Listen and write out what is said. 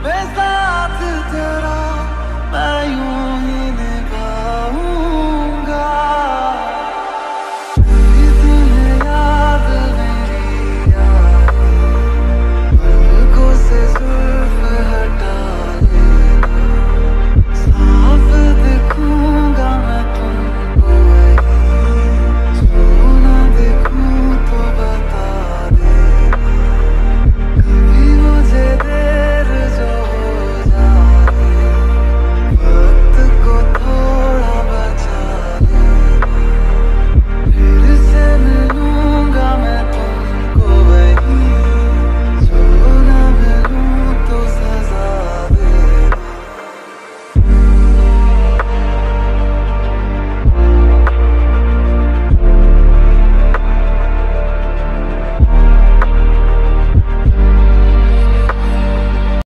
Pensa